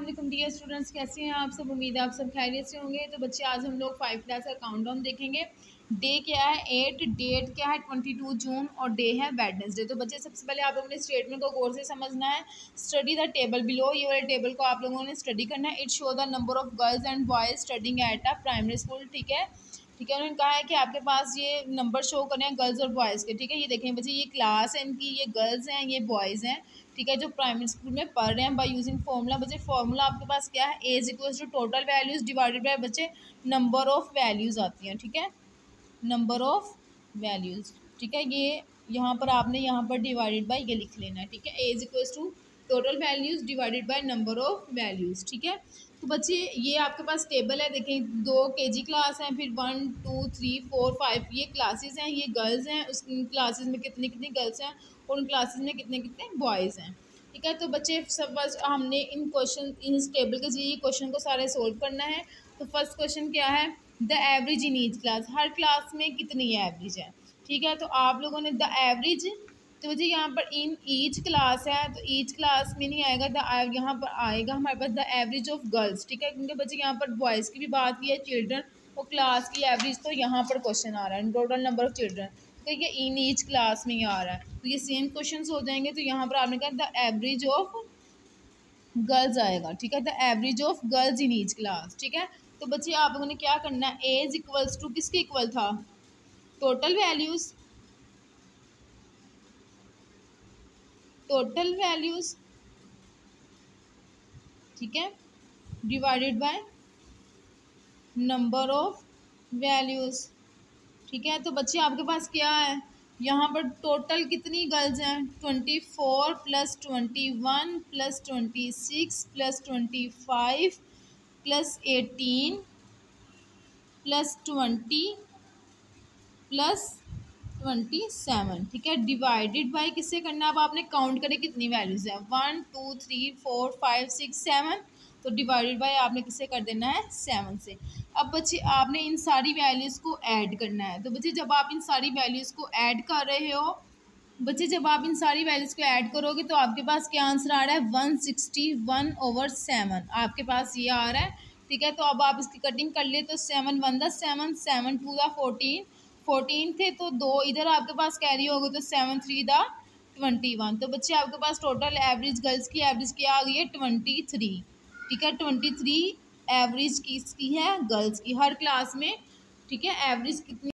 Aslam dear students कैसे हैं आप सब? उम्मीद है आप सब खैरियत से होंगे। तो बच्चे, आज हम लोग फाइव क्लास का काउंट डाउन देखेंगे। डे क्या है? एट डेट क्या है? ट्वेंटी टू जून और डे है वेडनेसडे तो बच्चे, सबसे पहले आप लोगों ने स्टेटमेंट को गौर से समझना है। स्टडी द टेबल बिलो ये वाले टेबल को आप लोगों ने स्टडी करना है। It show the number of girls and boys studying at a primary school ठीक है? ठीक है? उन्होंने कहा है कि आपके पास ये नंबर शो करने हैं गर्ल्स और बॉयज़ के, ठीक है? ये देखें बच्चे, ये क्लास है इनकी, ये गर्ल्स हैं, ये बॉयज़ हैं, ठीक है? जो प्राइमरी स्कूल में पढ़ रहे हैं बाय यूजिंग फॉर्मूला बच्चे फॉर्मूला आपके पास क्या है? Age equals to total values divided by बच्चे नंबर ऑफ़ वैल्यूज़ आती हैं, ठीक है? नंबर ऑफ़ वैल्यूज़ ठीक है? ये यहाँ पर आपने यहाँ पर डिवाइडेड बाई ये लिख लेना है, ठीक है? Age equals to total values divided by number of values ठीक है? तो बच्चे, ये आपके पास टेबल है, देखें, दो केजी क्लास हैं, फिर one two three four five ये क्लासेस हैं, ये गर्ल्स हैं, उस क्लासेस में कितने कितनी गर्ल्स हैं और उन क्लासेस में कितने कितने बॉयज़ हैं, ठीक है? तो बच्चे, सब बस हमने इन क्वेश्चन इन टेबल के ज़रिए क्वेश्चन को सारे सोल्व करना है। तो फ़र्स्ट क्वेश्चन क्या है? The average in each class her class में कितनी एवरेज है, ठीक है? तो आप लोगों ने द एवरेज तो मुझे यहाँ पर इन ईच क्लास है तो ईच क्लास में नहीं आएगा द यहाँ पर आएगा हमारे पास द एवरेज ऑफ़ गर्ल्स ठीक है? क्योंकि बच्चे यहाँ पर बॉयज़ की भी बात की है चिल्ड्रन और क्लास की एवरेज तो यहाँ पर क्वेश्चन आ रहा है टोटल नंबर ऑफ़ चिल्ड्रन तो ये इन ईच क्लास में ही आ रहा है। तो ये सेम क्वेश्चन हो जाएँगे तो यहाँ पर आपने कहा द एवरेज ऑफ़ गर्ल्स आएगा, ठीक है? The average of girls in each class ठीक है? तो बच्चे, आप लोगों ने क्या करना है? एज इक्वल्स टू किसके इक्वल था? टोटल वैल्यूज़ टोटल वैल्यूज़ ठीक है divided by number of values ठीक है तो बच्चे आपके पास क्या है? यहाँ पर टोटल कितनी गर्ल्स हैं? Twenty four plus twenty one plus twenty six plus twenty five plus eighteen plus twenty plus twenty seven ठीक है? डिवाइडेड बाई किससे करना है अब आपने? काउंट करें कितनी वैल्यूज़ है? One two three four five six seven तो डिवाइडेड बाई आपने किससे कर देना है? सेवन से। अब बच्चे, आपने इन सारी वैल्यूज़ को ऐड करना है। तो बच्चे, जब आप इन सारी वैल्यूज़ को ऐड कर रहे हो, बच्चे, जब आप इन सारी वैल्यूज़ को ऐड करोगे तो आपके पास क्या आंसर आ रहा है? One sixty one over seven आपके पास ये आ रहा है, ठीक है? तो अब आप इसकी कटिंग कर लिए तो seven one the seven seven two the fourteen fourteen थे तो दो, इधर आपके पास कैरी हो गए तो सेवन थ्री दा ट्वेंटी वन तो बच्चे, आपके पास टोटल एवरेज गर्ल्स की एवरेज क्या आ गई है? ट्वेंटी थ्री ठीक है? ट्वेंटी थ्री एवरेज किसकी है? गर्ल्स की. हर क्लास में, ठीक है? एवरेज कितनी